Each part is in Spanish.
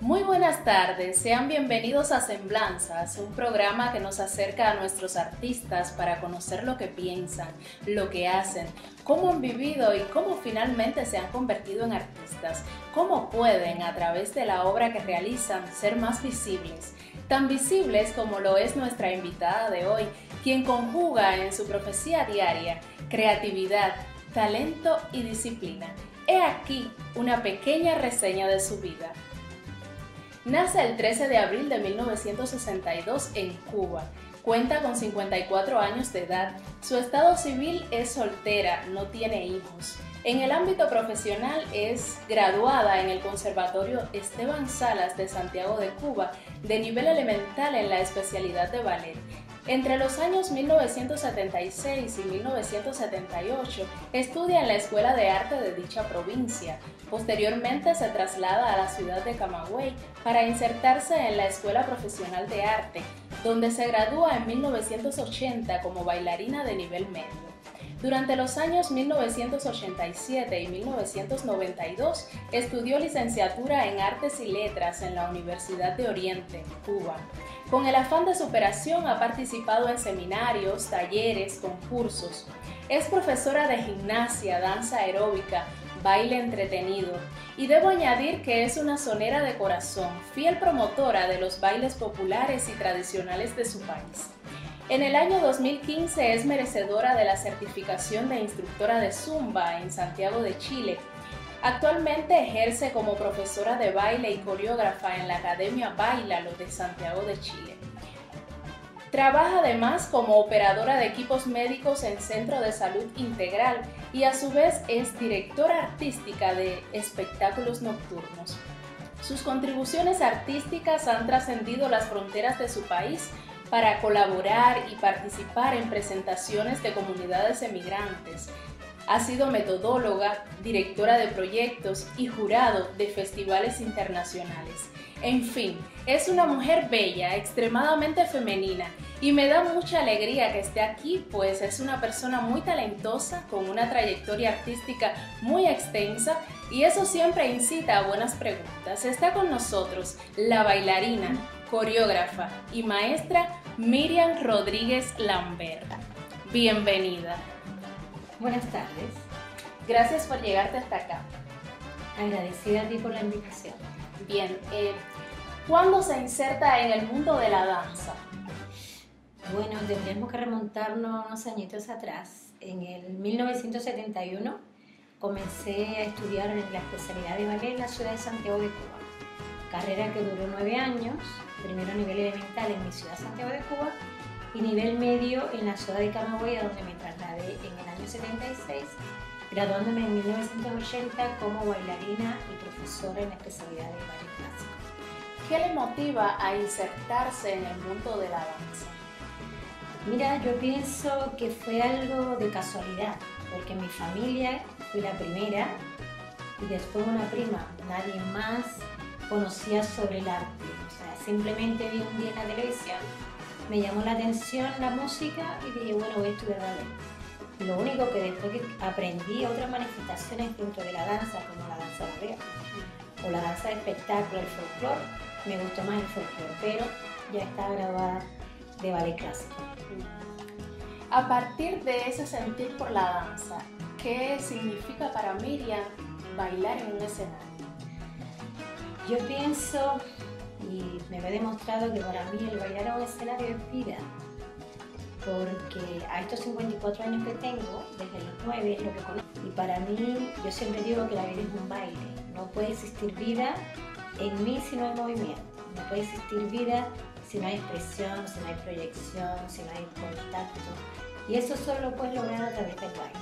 Muy buenas tardes, sean bienvenidos a Semblanzas, un programa que nos acerca a nuestros artistas para conocer lo que piensan, lo que hacen, cómo han vivido y cómo finalmente se han convertido en artistas, cómo pueden a través de la obra que realizan ser más visibles, tan visibles como lo es nuestra invitada de hoy, quien conjuga en su profecía diaria creatividad, talento y disciplina. He aquí una pequeña reseña de su vida. Nace el 13 de abril de 1962 en Cuba. Cuenta con 54 años de edad. Su estado civil es soltera, no tiene hijos. En el ámbito profesional es graduada en el Conservatorio Esteban Salas de Santiago de Cuba de nivel elemental en la especialidad de ballet. Entre los años 1976 y 1978 estudia en la Escuela de Arte de dicha provincia. Posteriormente se traslada a la ciudad de Camagüey para insertarse en la Escuela Profesional de Arte, donde se gradúa en 1980 como bailarina de nivel medio. Durante los años 1987 y 1992 estudió licenciatura en Artes y Letras en la Universidad de Oriente, Cuba. Con el afán de superación ha participado en seminarios, talleres, concursos. Es profesora de gimnasia, danza aeróbica, baile entretenido. Y debo añadir que es una sonera de corazón, fiel promotora de los bailes populares y tradicionales de su país. En el año 2015 es merecedora de la certificación de instructora de Zumba en Santiago de Chile. Actualmente ejerce como profesora de baile y coreógrafa en la Academia Bailalo de Santiago de Chile. Trabaja además como operadora de equipos médicos en Centro de Salud Integral y a su vez es directora artística de espectáculos nocturnos. Sus contribuciones artísticas han trascendido las fronteras de su país para colaborar y participar en presentaciones de comunidades emigrantes. Ha sido metodóloga, directora de proyectos y jurado de festivales internacionales. En fin, es una mujer bella, extremadamente femenina y me da mucha alegría que esté aquí, pues es una persona muy talentosa, con una trayectoria artística muy extensa y eso siempre incita a buenas preguntas. Está con nosotros la bailarina, coreógrafa y maestra Miriam Rodríguez Lambert. Bienvenida. Buenas tardes. Gracias por llegarte hasta acá. Agradecida a ti por la invitación. Bien, eh, ¿cuándo se inserta en el mundo de la danza? Bueno, tendremos que remontarnos unos añitos atrás. En el 1971 comencé a estudiar en la especialidad de ballet en la ciudad de Santiago de Cuba. Carrera que duró nueve años, primero a nivel elemental en mi ciudad Santiago de Cuba y nivel medio en la ciudad de Camagüey, donde me trasladé en el año 76, graduándome en 1980 como bailarina y profesora en la especialidad de baile clásico. ¿Qué le motiva a insertarse en el mundo de la danza? Mira, yo pienso que fue algo de casualidad, porque mi familia fui la primera y después una prima, nadie más conocía sobre el arte. O sea, simplemente vi un día en la televisión, me llamó la atención la música y dije, bueno, voy a estudiar ballet. Lo único que después aprendí otras manifestaciones dentro de la danza, como la danza barrial o la danza de espectáculo, el folclore, me gustó más el folclore, pero ya estaba grabada de ballet clásico. A partir de ese sentir por la danza, ¿qué significa para Miriam bailar en un escenario? Yo pienso, y me he demostrado que para mí el bailar en un escenario es vida, porque a estos 54 años que tengo, desde los 9 es lo que conozco, y para mí yo siempre digo que la vida es un baile, no puede existir vida en mí si no hay movimiento, no puede existir vida si no hay expresión, si no hay proyección, si no hay contacto, y eso solo lo puedes lograr a través del baile.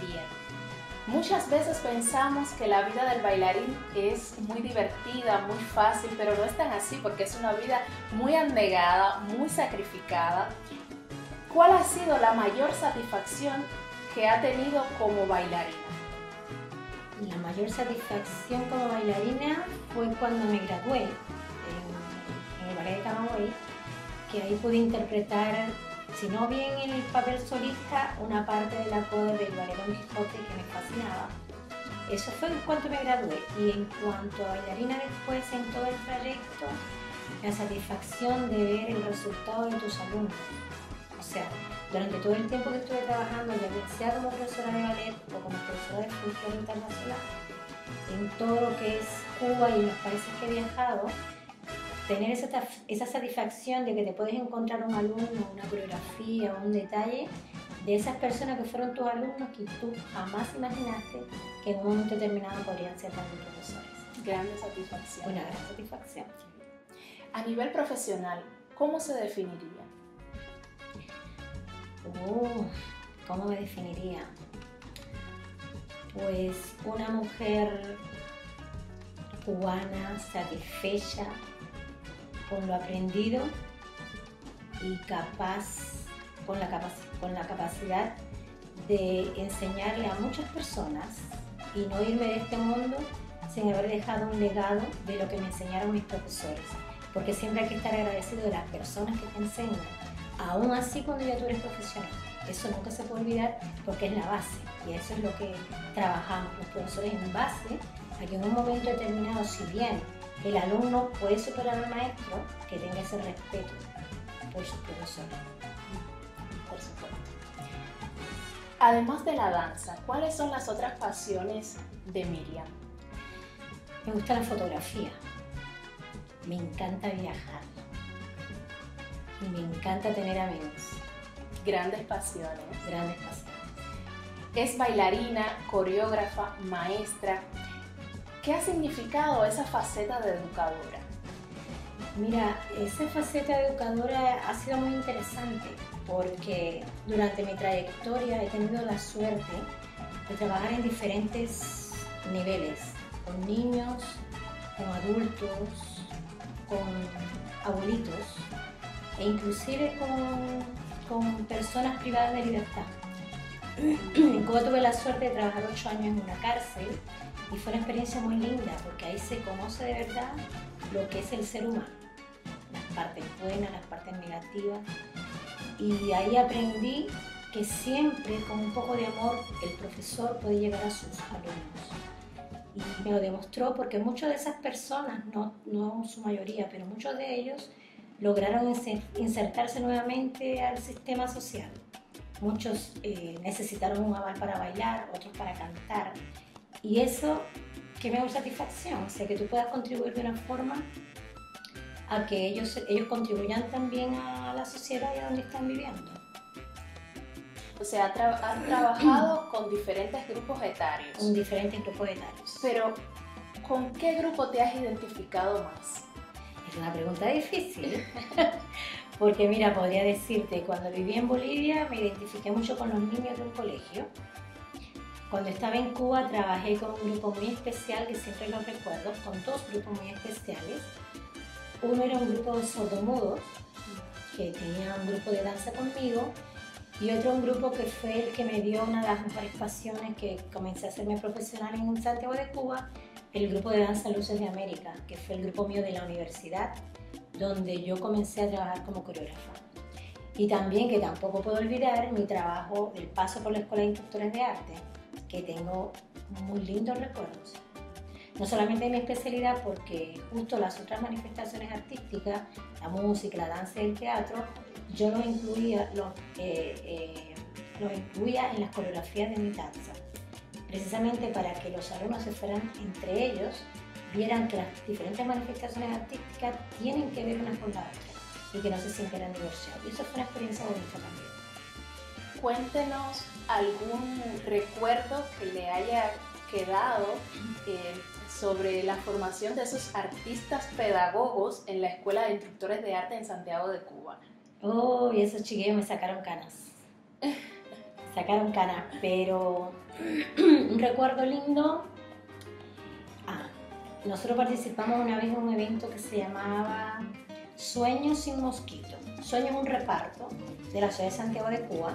Bien. Muchas veces pensamos que la vida del bailarín es muy divertida, muy fácil, pero no es tan así porque es una vida muy abnegada, muy sacrificada. ¿Cuál ha sido la mayor satisfacción que ha tenido como bailarina? La mayor satisfacción como bailarina fue cuando me gradué en, en el ballet de Camagüey, que ahí pude interpretar si no bien en el papel solista, una parte de la coda del ballet Quijote que me fascinaba. Eso fue en cuanto me gradué. Y en cuanto a bailarina después, en todo el trayecto, la satisfacción de ver el resultado de tus alumnos. O sea, durante todo el tiempo que estuve trabajando, ya sea como profesora de ballet o como profesora de fútbol internacional, en todo lo que es Cuba y en los países que he viajado, tener esa, esa satisfacción de que te puedes encontrar un alumno, una coreografía, un detalle de esas personas que fueron tus alumnos que tú jamás imaginaste que en un momento determinado podrían ser también profesores. Grande satisfacción. Una gran satisfacción. A nivel profesional, ¿cómo se definiría? Uh, ¿Cómo me definiría? Pues una mujer cubana, satisfecha con lo aprendido y capaz, con la, con la capacidad de enseñarle a muchas personas y no irme de este mundo sin haber dejado un legado de lo que me enseñaron mis profesores. Porque siempre hay que estar agradecido de las personas que te enseñan, aún así cuando ya tú eres profesional. Eso nunca se puede olvidar porque es la base y eso es lo que trabajamos los profesores en base a que en un momento determinado, si bien el alumno puede superar al maestro, que tenga ese respeto por su profesor. Por supuesto. Además de la danza, ¿cuáles son las otras pasiones de Miriam? Me gusta la fotografía, me encanta viajar y me encanta tener amigos. Grandes pasiones. Grandes pasiones. Es bailarina, coreógrafa, maestra. ¿Qué ha significado esa faceta de educadora? Mira, esa faceta de educadora ha sido muy interesante porque durante mi trayectoria he tenido la suerte de trabajar en diferentes niveles, con niños, con adultos, con abuelitos e inclusive con, personas privadas de libertad. Cuba tuve la suerte de trabajar ocho años en una cárcel y fue una experiencia muy linda porque ahí se conoce de verdad lo que es el ser humano, las partes buenas, las partes negativas. Y ahí aprendí que siempre con un poco de amor el profesor puede llegar a sus alumnos. Y me lo demostró porque muchas de esas personas, no, no su mayoría, pero muchos de ellos lograron insertarse nuevamente al sistema social. Muchos eh, necesitaron un aval para bailar, otros para cantar, y eso que me da satisfacción, o sea, que tú puedas contribuir de una forma a que ellos, ellos contribuyan también a la sociedad y a donde están viviendo. O sea, has trabajado con diferentes grupos etarios. Con diferentes grupos etarios. Pero, ¿con qué grupo te has identificado más? Es una pregunta difícil. Porque mira, podría decirte, cuando viví en Bolivia me identifiqué mucho con los niños de un colegio cuando estaba en Cuba trabajé con un grupo muy especial, que siempre lo recuerdo, con dos grupos muy especiales. Uno era un grupo de sordomudos, que tenía un grupo de danza conmigo, y otro un grupo que fue el que me dio una de las mejores pasiones que comencé a hacerme profesional en Santiago de Cuba, el grupo de danza Luces de América, que fue el grupo mío de la universidad, donde yo comencé a trabajar como coreógrafa. Y también, que tampoco puedo olvidar, mi trabajo, el paso por la Escuela de Instructores de Arte, que tengo muy lindos recuerdos. No solamente de mi especialidad, porque justo las otras manifestaciones artísticas, la música, la danza y el teatro, yo los incluía, los, eh, eh, incluía en las coreografías de mi danza, precisamente para que los alumnos se fueran entre ellos, vieran que las diferentes manifestaciones artísticas tienen que ver una con la otra y que no se sintieran divorciados. Y eso fue una experiencia bonita también. Cuéntenos algún recuerdo que le haya quedado eh, sobre la formación de esos artistas pedagogos en la Escuela de Instructores de Arte en Santiago de Cuba. Oh, y esos chiquillos me sacaron canas. sacaron canas, pero un recuerdo lindo. Ah, nosotros participamos una vez en un evento que se llamaba Sueños sin Mosquito. Sueños un reparto de la ciudad de Santiago de Cuba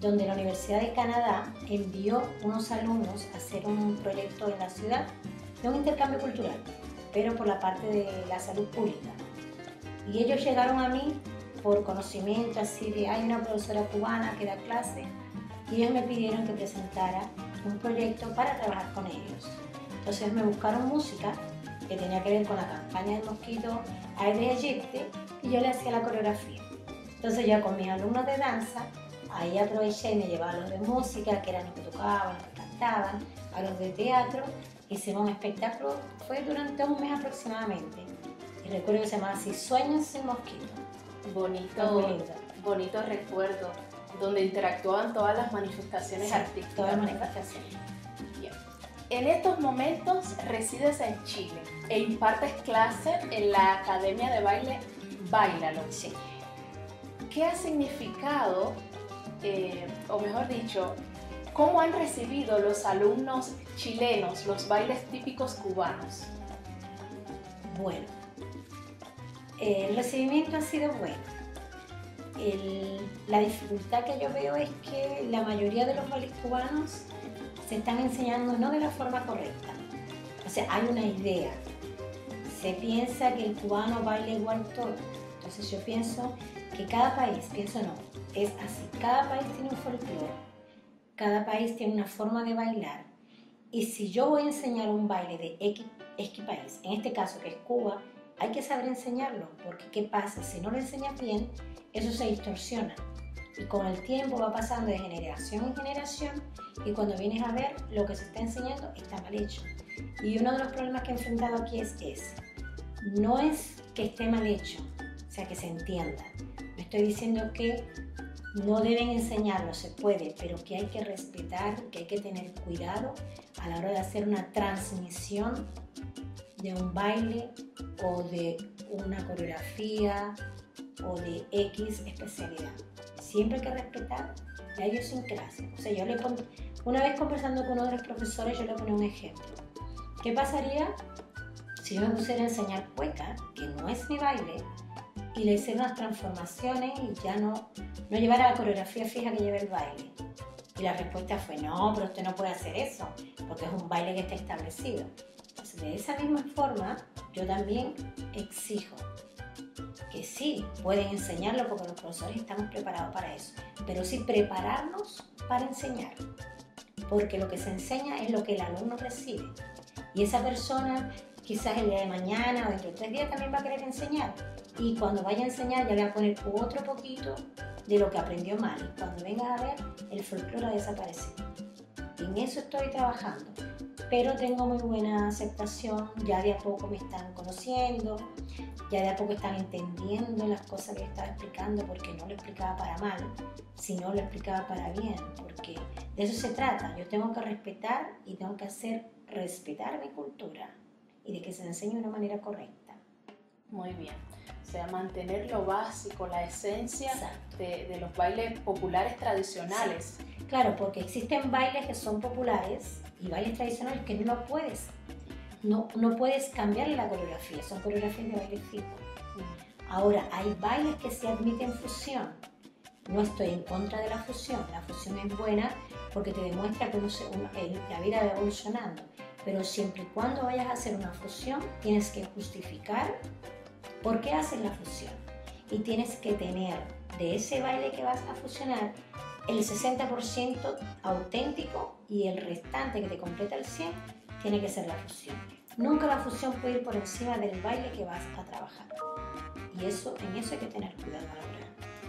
donde la Universidad de Canadá envió unos alumnos a hacer un proyecto en la ciudad de un intercambio cultural, pero por la parte de la salud pública. Y ellos llegaron a mí por conocimiento así de hay una profesora cubana que da clase y ellos me pidieron que presentara un proyecto para trabajar con ellos. Entonces me buscaron música que tenía que ver con la campaña del mosquito Aedes aegypti y yo le hacía la coreografía. Entonces ya con mis alumnos de danza, ahí aproveché y me llevaba a los de música, que eran los que tocaban, los que cantaban, a los de teatro, hicimos un espectáculo, fue durante un mes aproximadamente. Y recuerdo que se llamaba así, Sueños sin mosquito. Bonito, bonito recuerdo, donde interactuaban todas las manifestaciones artísticas. Todas las manifestaciones. En estos momentos resides en Chile e impartes clases en la Academia de Baile Bailalo. Sí. ¿Qué ha significado, eh, o mejor dicho, cómo han recibido los alumnos chilenos los bailes típicos cubanos? Bueno, el recibimiento ha sido bueno. la dificultad que yo veo es que la mayoría de los bailes cubanos se están enseñando no de la forma correcta. O sea, hay una idea. Se piensa que el cubano baila igual todo. Entonces yo pienso que cada país, pienso no, es así. Cada país tiene un folclore, cada país tiene una forma de bailar. Y si yo voy a enseñar un baile de X, X país, en este caso que es Cuba, hay que saber enseñarlo, porque ¿qué pasa? Si no lo enseñas bien, eso se distorsiona. Y con el tiempo va pasando de generación en generación y cuando vienes a ver lo que se está enseñando está mal hecho. Y uno de los problemas que he enfrentado aquí es ese. No es que esté mal hecho, o sea, que se entienda. Estoy diciendo que no deben enseñarlo, se puede, pero que hay que respetar, que hay que tener cuidado a la hora de hacer una transmisión de un baile o de una coreografía o de X especialidad siempre hay que respetar la idiosincrasia. O sea, yo le pongo, una vez conversando con uno de los profesores, yo le ponía un ejemplo. ¿Qué pasaría si yo me pusiera a enseñar cueca, que no es mi baile, y le hiciera unas transformaciones y ya no, no llevara la coreografía fija que lleva el baile? Y la respuesta fue, no, pero usted no puede hacer eso, porque es un baile que está establecido. Entonces, de esa misma forma, yo también exijo que sí, pueden enseñarlo porque los profesores estamos preparados para eso, pero sí prepararnos para enseñar, porque lo que se enseña es lo que el alumno recibe. Y esa persona quizás el día de mañana o dentro de tres días también va a querer enseñar. Y cuando vaya a enseñar ya le va a poner otro poquito de lo que aprendió mal. Y cuando venga a ver, el folclore ha desaparecido. En eso estoy trabajando. Pero tengo muy buena aceptación, ya de a poco me están conociendo, ya de a poco están entendiendo las cosas que estaba explicando porque no lo explicaba para mal, sino lo explicaba para bien, porque de eso se trata. Yo tengo que respetar y tengo que hacer respetar mi cultura y de que se enseñe de una manera correcta. Muy bien. O sea, mantener lo básico, la esencia de, los bailes populares tradicionales. Claro, porque existen bailes que son populares y bailes tradicionales que no puedes no, no puedes cambiarle la coreografía, son coreografías de baile fijo. Ahora, hay bailes que se admiten fusión. No estoy en contra de la fusión, la fusión es buena porque te demuestra que la vida va evolucionando. Pero siempre y cuando vayas a hacer una fusión, tienes que justificar por qué haces la fusión. Y tienes que tener de ese baile que vas a fusionar el 60% auténtico y el restante que te completa el 100% tiene que ser la fusión. Nunca la fusión puede ir por encima del baile que vas a trabajar. Y eso, en eso hay que tener cuidado ahora.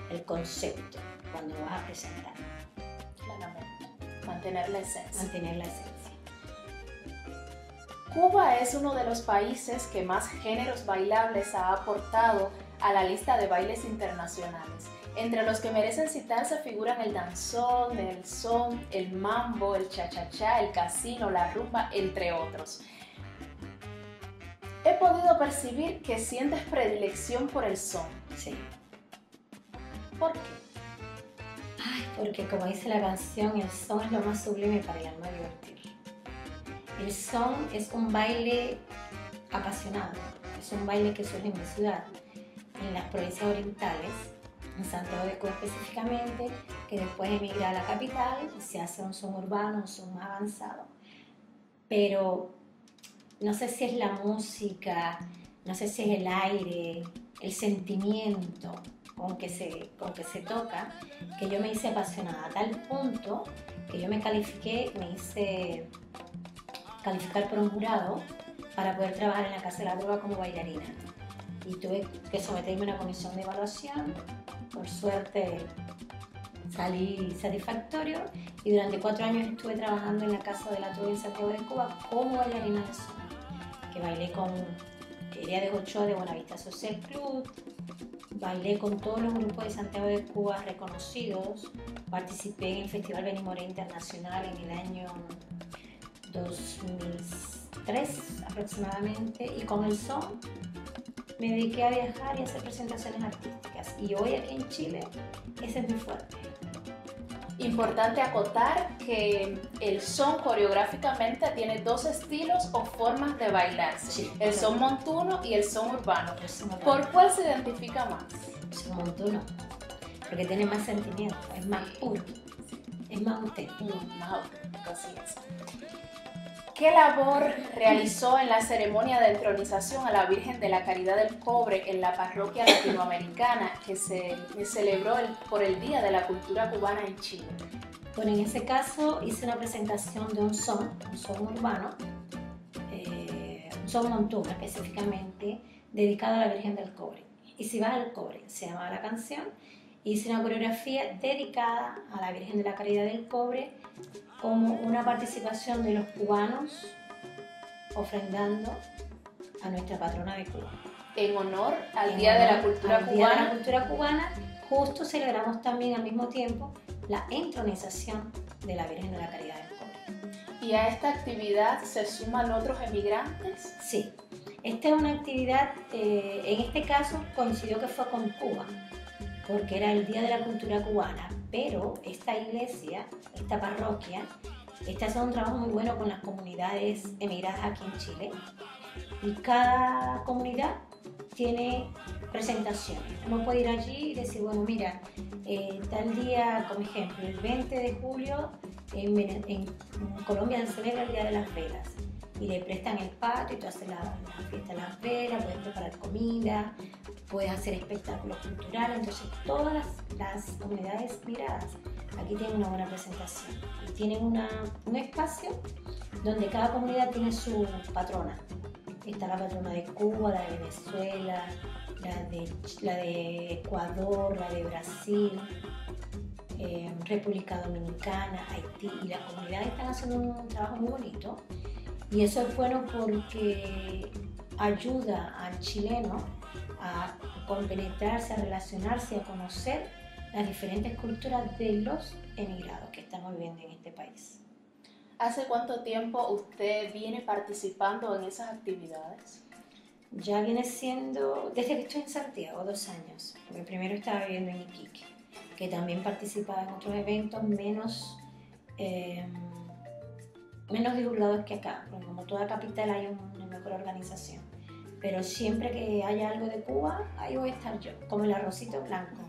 El concepto, cuando lo vas a presentar. Claramente. Mantener la esencia. Mantener la esencia. Cuba es uno de los países que más géneros bailables ha aportado a la lista de bailes internacionales. Entre los que merecen citarse figuran el danzón, el son, el mambo, el cha-cha-cha, el casino, la rumba, entre otros. He podido percibir que sientes predilección por el son. Sí. ¿Por qué? Ay, porque como dice la canción, el son es lo más sublime para el alma. El son es un baile apasionado, es un baile que surge en mi ciudad, en las provincias orientales, en Santiago de Cuba específicamente, que después emigra a la capital y se hace un son urbano, un son más avanzado. Pero no sé si es la música, no sé si es el aire, el sentimiento con que se, con que se toca, que yo me hice apasionada a tal punto que yo me califiqué, me hice calificar por un jurado para poder trabajar en la Casa de la Droga como bailarina. Y tuve que someterme a una comisión de evaluación. Por suerte salí satisfactorio y durante cuatro años estuve trabajando en la Casa de la Droga en Santiago de Cuba como bailarina de zona, que bailé con Elia de Ochoa de Buenavista Social Club, bailé con todos los grupos de Santiago de Cuba reconocidos, participé en el Festival Benimoré Internacional en el año 2003 aproximadamente y con el son me dediqué a viajar y a hacer presentaciones artísticas y hoy aquí en Chile ese es mi fuerte. Importante acotar que el son coreográficamente tiene dos estilos o formas de bailarse, el son montuno y el son urbano. ¿Por cuál se identifica más? El son montuno, porque tiene más sentimiento, es más puro, es más auténtico. Más auténtico, así es. ¿Qué labor realizó en la ceremonia de entronización a la Virgen de la Caridad del Cobre en la parroquia latinoamericana que se celebró por el Día de la Cultura Cubana en Chile? Bueno, en ese caso hice una presentación de un son, un son urbano, eh, un son montuno específicamente, dedicado a la Virgen del Cobre. Y si vas al cobre, se llamaba la canción, hice una coreografía dedicada a la Virgen de la Caridad del Cobre como una participación de los cubanos ofrendando a nuestra patrona de Cuba. En honor al Día de la Cultura Cubana. Día de la Cultura Cubana, justo celebramos también al mismo tiempo la entronización de la Virgen de la Caridad del Cobre. ¿Y a esta actividad se suman otros emigrantes? Sí, esta es una actividad, eh, en este caso coincidió que fue con Cuba, porque era el Día de la Cultura Cubana, pero esta iglesia, esta parroquia, está haciendo un trabajo muy bueno con las comunidades emigradas aquí en Chile y cada comunidad tiene presentaciones. Uno puede ir allí y decir, bueno, mira, eh, tal día, como ejemplo, el 20 de julio en, en Colombia se celebra el Día de las Velas y le prestan el patio y tú haces la, fiesta de las velas, puedes preparar comida, puedes hacer espectáculos culturales. Entonces, todas las, comunidades miradas aquí tienen una buena presentación y tienen un espacio donde cada comunidad tiene su patrona. Está la patrona de Cuba, la de Venezuela, la de, la de Ecuador, la de Brasil, eh, República Dominicana, Haití, y las comunidades están haciendo un trabajo muy bonito y eso es bueno porque ayuda al chileno a compenetrarse, a relacionarse, a conocer las diferentes culturas de los emigrados que estamos viviendo en este país. ¿Hace cuánto tiempo usted viene participando en esas actividades? Ya viene siendo, desde que estoy en Santiago, dos años, porque primero estaba viviendo en Iquique, que también participaba en otros eventos menos... Eh, menos divulgados que acá, porque como toda capital hay una mejor organización. Pero siempre que haya algo de Cuba, ahí voy a estar yo, como el arrocito blanco,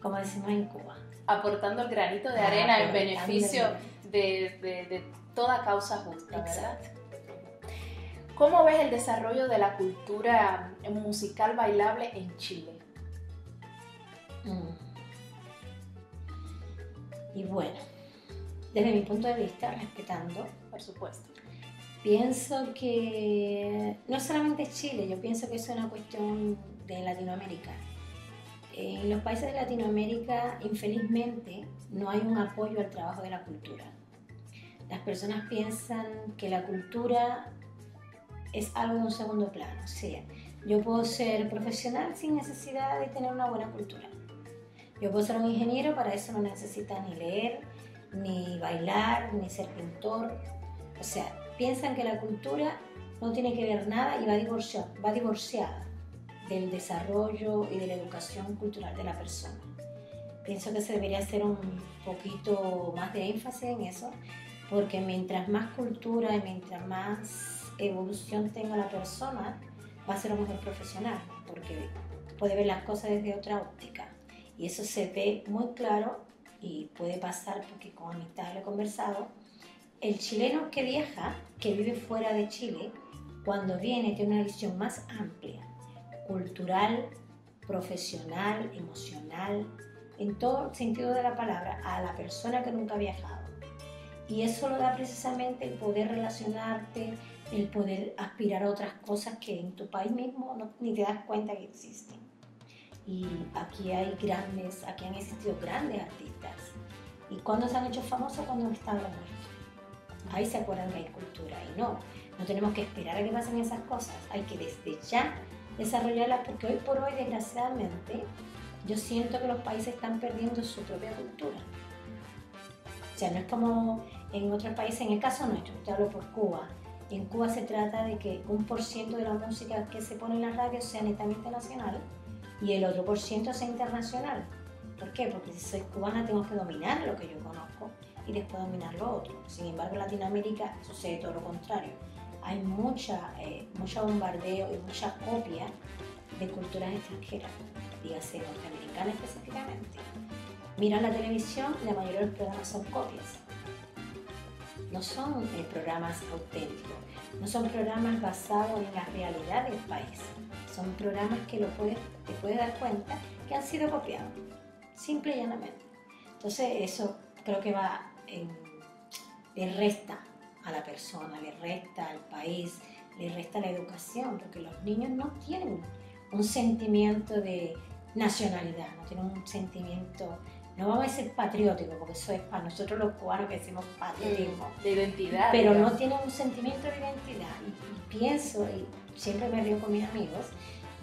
como decimos en Cuba. Aportando el granito de arena en beneficio de, de, toda causa justa, ¿verdad? ¿Cómo ves el desarrollo de la cultura musical bailable en Chile? Mm. Y bueno, desde mi punto de vista, respetando, por supuesto, pienso que no solamente Chile, yo pienso que es una cuestión de Latinoamérica. En los países de Latinoamérica, infelizmente, no hay un apoyo al trabajo de la cultura. Las personas piensan que la cultura es algo de un segundo plano. O sea, yo puedo ser profesional sin necesidad de tener una buena cultura. Yo puedo ser un ingeniero, para eso no necesita ni leer, ni bailar, ni ser pintor. O sea, piensan que la cultura no tiene que ver nada y va divorciada, va divorciada del desarrollo y de la educación cultural de la persona. Pienso que se debería hacer un poquito más de énfasis en eso, porque mientras más cultura y mientras más evolución tenga la persona, va a ser un mejor profesional, porque puede ver las cosas desde otra óptica. Y eso se ve muy claro y puede pasar porque con amistad lo he conversado, el chileno que viaja, que vive fuera de Chile, cuando viene tiene una visión más amplia, cultural, profesional, emocional, en todo sentido de la palabra, a la persona que nunca ha viajado. Y eso lo da precisamente el poder relacionarte, el poder aspirar a otras cosas que en tu país mismo no, ni te das cuenta que existen. Y aquí hay grandes, aquí han existido grandes artistas. ¿Y cuando se han hecho famosos? Cuando han estado muertos. Ahí se acuerdan que hay cultura y no. No tenemos que esperar a que pasen esas cosas. Hay que desde ya desarrollarlas porque hoy por hoy, desgraciadamente, yo siento que los países están perdiendo su propia cultura. O sea, no es como en otros países, en el caso nuestro, te hablo por Cuba. En Cuba se trata de que un por ciento de la música que se pone en la radio sea netamente nacional y el otro por ciento sea internacional. ¿Por qué? Porque si soy cubana tengo que dominar lo que yo conozco y después dominar lo otro. Sin embargo, en Latinoamérica sucede todo lo contrario. Hay mucha, eh, mucho bombardeo y mucha copia de culturas extranjeras, dígase norteamericana específicamente. Mira la televisión, la mayoría de los programas son copias no son eh, programas auténticos, no son programas basados en la realidad del país, son programas que lo puedes, te puedes dar cuenta que han sido copiados, simple y llanamente. Entonces eso creo que va en, le resta a la persona, le resta al país, le resta la educación, porque los niños no tienen un sentimiento de nacionalidad, no tienen un sentimiento no vamos a ser patrióticos, porque eso es para nosotros los cubanos que decimos patriotismo. De identidad. Pero no tienen un sentimiento de identidad. Y, pienso, y siempre me río con mis amigos,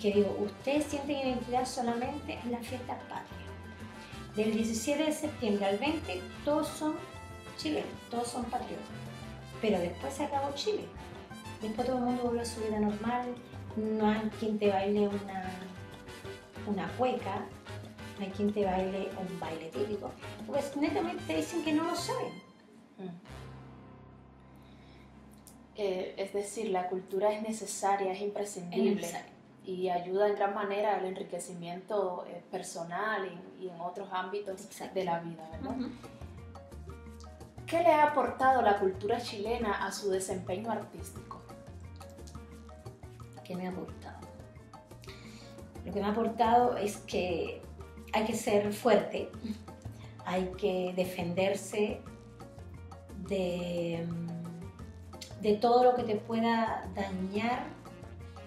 que digo, ustedes sienten identidad solamente en las fiestas patrias. Del 17 de septiembre al 20, todos son chilenos, todos son patriotas. Pero después se acabó Chile. Después todo el mundo volvió a su vida normal, no hay quien te baile una, una cueca, hay quien te baile un baile típico, pues netamente te dicen que no lo saben. Mm. Eh, es decir, la cultura es necesaria, es imprescindible y ayuda en gran manera al enriquecimiento eh, personal y, en otros ámbitos de la vida, ¿verdad? ¿Qué le ha aportado la cultura chilena a su desempeño artístico? ¿Qué me ha aportado? Lo que me ha aportado es que hay que ser fuerte, hay que defenderse de, de todo lo que te pueda dañar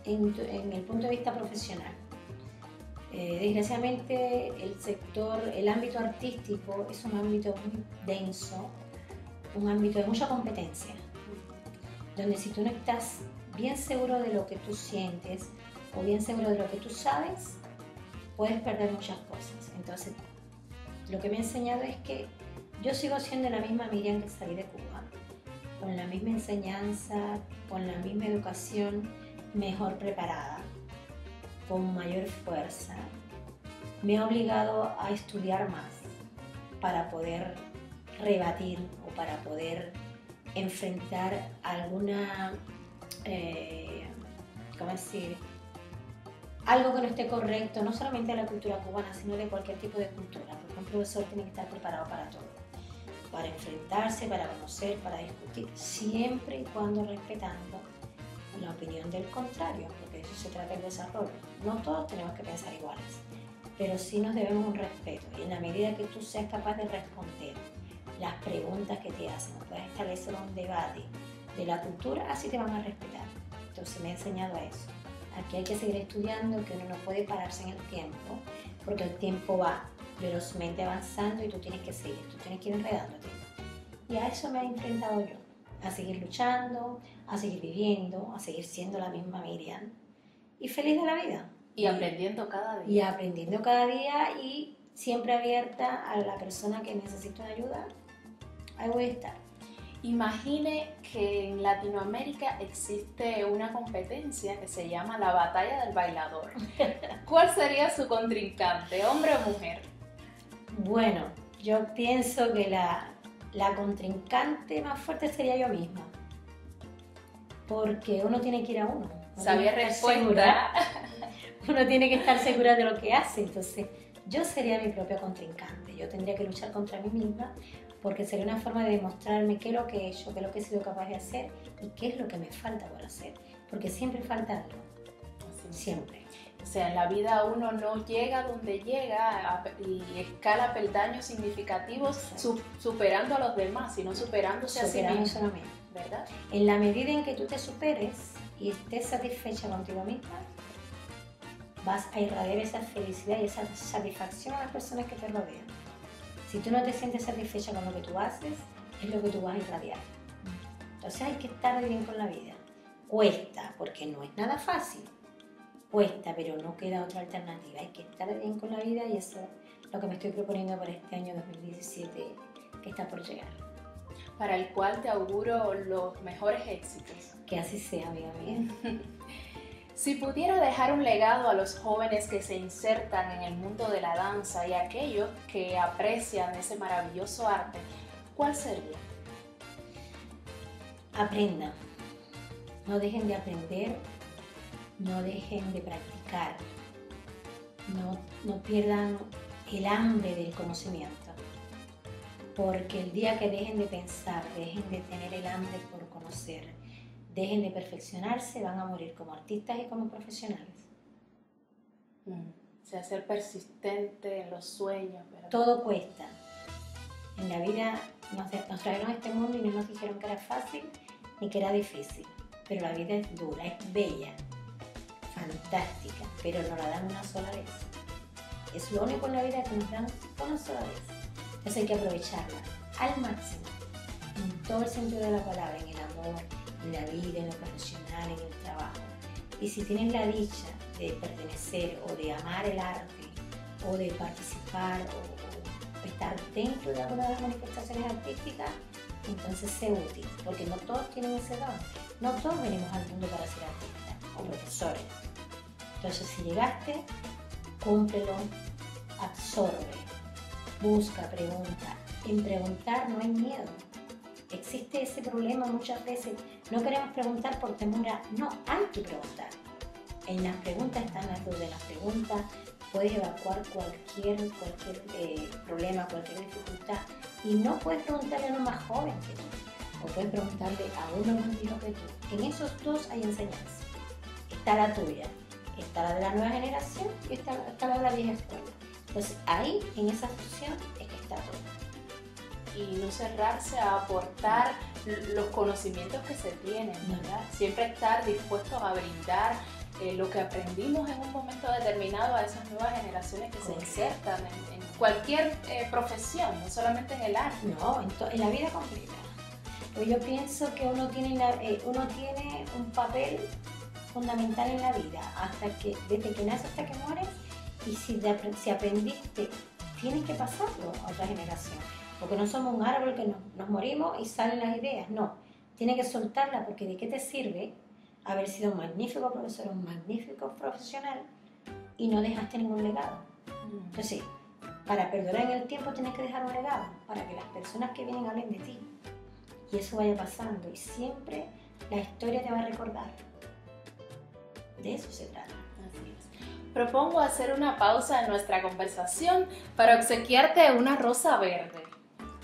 en, el punto de vista profesional. Eh, desgraciadamente el sector, el ámbito artístico es un ámbito muy denso, un ámbito de mucha competencia, donde si tú no estás bien seguro de lo que tú sientes o bien seguro de lo que tú sabes, puedes perder muchas cosas. Entonces, lo que me ha enseñado es que yo sigo siendo la misma Miriam que salí de Cuba, con la misma enseñanza, con la misma educación, mejor preparada, con mayor fuerza. Me he obligado a estudiar más para poder rebatir o para poder enfrentar alguna, eh, ¿cómo decir? algo que no esté correcto, no solamente de la cultura cubana, sino de cualquier tipo de cultura, porque un profesor tiene que estar preparado para todo, para enfrentarse, para conocer, para discutir, siempre y cuando respetando la opinión del contrario, porque eso se trata el desarrollo. No todos tenemos que pensar iguales, pero sí nos debemos un respeto y en la medida que tú seas capaz de responder las preguntas que te hacen, puedes establecer un debate de la cultura, así te van a respetar. Entonces me ha enseñado a eso Aquí hay que seguir estudiando, que uno no puede pararse en el tiempo, porque el tiempo va velozmente avanzando y tú tienes que seguir, tú tienes que ir enredándote. Y a eso me he enfrentado yo, a seguir luchando, a seguir viviendo, a seguir siendo la misma Miriam y feliz de la vida. Y aprendiendo cada día. Y aprendiendo cada día y siempre abierta a la persona que necesita ayuda, ahí voy a estar. Imagine que en Latinoamérica existe una competencia que se llama la batalla del bailador. ¿Cuál sería su contrincante, hombre o mujer? Bueno, yo pienso que la, contrincante más fuerte sería yo misma. Porque uno tiene que ir a uno. Sabía respuesta. Uno tiene que estar segura de lo que hace. Entonces, yo sería mi propia contrincante. Yo tendría que luchar contra mí misma porque sería una forma de demostrarme qué es lo que he hecho, qué es lo que he sido capaz de hacer y qué es lo que me falta por hacer, porque siempre falta algo, siempre. O sea, en la vida uno no llega donde llega y escala peldaños significativos superando a los demás, sino superándose, a sí mismo. ¿Verdad? En la medida en que tú te superes y estés satisfecha contigo misma, vas a irradiar esa felicidad y esa satisfacción a las personas que te rodean. Si tú no te sientes satisfecha con lo que tú haces, es lo que tú vas a irradiar. Entonces hay que estar bien con la vida. Cuesta, porque no es nada fácil. Cuesta, pero no queda otra alternativa. Hay que estar bien con la vida y eso es lo que me estoy proponiendo para este año 2017 que está por llegar. Para el cual te auguro los mejores éxitos. Que así sea, amiga mía. Si pudiera dejar un legado a los jóvenes que se insertan en el mundo de la danza y a aquellos que aprecian ese maravilloso arte, ¿cuál sería? Aprendan. No dejen de aprender, no dejen de practicar, no, no pierdan el hambre del conocimiento. Porque el día que dejen de pensar, dejen de tener el hambre por conocer, dejen de perfeccionarse, van a morir como artistas y como profesionales. Mm. O sea, ser persistente en los sueños. Todo cuesta. En la vida nos, nos trajeron a este mundo y no nos dijeron que era fácil ni que era difícil. Pero la vida es dura, es bella, fantástica, pero nos la dan una sola vez. Es lo único en la vida que nos dan una sola vez. Entonces hay que aprovecharla al máximo, en todo el sentido de la palabra, en el amor, en la vida, en lo profesional, en el trabajo. Y si tienes la dicha de pertenecer o de amar el arte o de participar o, estar dentro de alguna de las manifestaciones artísticas, entonces sé útil, porque no todos tienen ese don. No todos venimos al mundo para ser artistas o profesores. Entonces si llegaste, cúmplelo, absorbe, busca, pregunta. En preguntar no hay miedo existe ese problema muchas veces. No queremos preguntar por temor a... No, hay que preguntar. En las preguntas están las dudas. En las preguntas puedes evacuar cualquier, cualquier eh, problema, cualquier dificultad. Y no puedes preguntarle a uno más joven que tú. O puedes preguntarle a uno más viejo que tú. En esos dos hay enseñanza. Está la tuya, está la de la nueva generación y está, está la de la vieja escuela. Entonces ahí, en esa fusión, es que está todo y no cerrarse a aportar los conocimientos que se tienen, ¿verdad? Siempre estar dispuestos a brindar eh, lo que aprendimos en un momento determinado a esas nuevas generaciones que se insertan en, cualquier eh, profesión, no solamente en el arte. No, en, la vida completa. Pues yo pienso que uno tiene, eh, uno tiene un papel fundamental en la vida, hasta que, desde que nace hasta que mueres, y si, si aprendiste, tienes que pasarlo a otra generación porque no somos un árbol que nos, morimos y salen las ideas, no. Tiene que soltarla porque ¿de qué te sirve haber sido un magnífico profesor, un magnífico profesional y no dejaste ningún legado? Mm. Entonces, para perdurar en el tiempo tienes que dejar un legado para que las personas que vienen hablen de ti. Y eso vaya pasando y siempre la historia te va a recordar. De eso se trata. Así es. Propongo hacer una pausa en nuestra conversación para obsequiarte una rosa verde.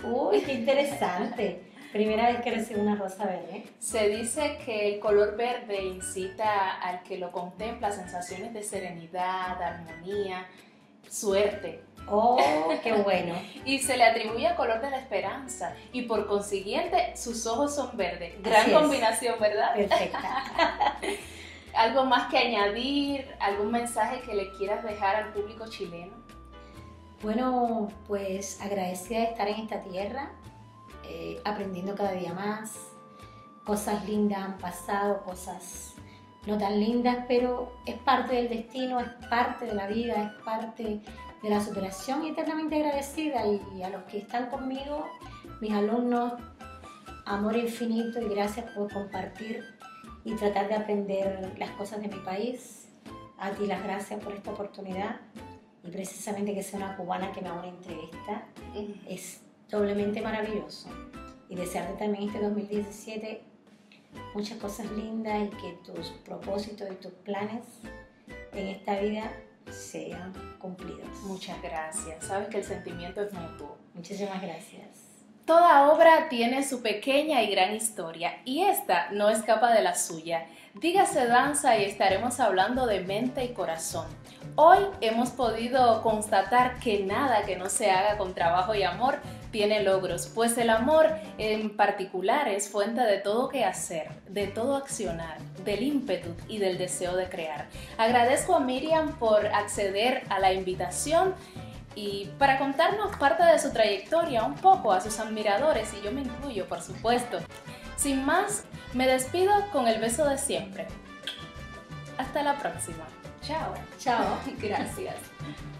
Uy, qué interesante. Primera vez que recibo una rosa verde. Se dice que el color verde incita al que lo contempla sensaciones de serenidad, armonía, suerte. Oh, qué bueno. y se le atribuye al color de la esperanza y por consiguiente sus ojos son verdes. Gran combinación, ¿verdad? Perfecta. ¿Algo más que añadir? ¿Algún mensaje que le quieras dejar al público chileno? Bueno, pues agradecida de estar en esta tierra, eh, aprendiendo cada día más. Cosas lindas han pasado, cosas no tan lindas, pero es parte del destino, es parte de la vida, es parte de la superación y eternamente agradecida. Y, a los que están conmigo, mis alumnos, amor infinito y gracias por compartir y tratar de aprender las cosas de mi país. A ti las gracias por esta oportunidad y precisamente que sea una cubana que me haga una entrevista es doblemente maravilloso. Y desearte también este 2017 muchas cosas lindas y que tus propósitos y tus planes en esta vida sean cumplidos. Muchas gracias. Sabes que el sentimiento es mutuo. Muchísimas gracias. Toda obra tiene su pequeña y gran historia y esta no escapa de la suya. Dígase danza y estaremos hablando de mente y corazón. Hoy hemos podido constatar que nada que no se haga con trabajo y amor tiene logros, pues el amor en particular es fuente de todo que hacer, de todo accionar, del ímpetu y del deseo de crear. Agradezco a Miriam por acceder a la invitación y para contarnos parte de su trayectoria un poco a sus admiradores, y yo me incluyo, por supuesto. Sin más, me despido con el beso de siempre. Hasta la próxima. Chao. Chao. Gracias.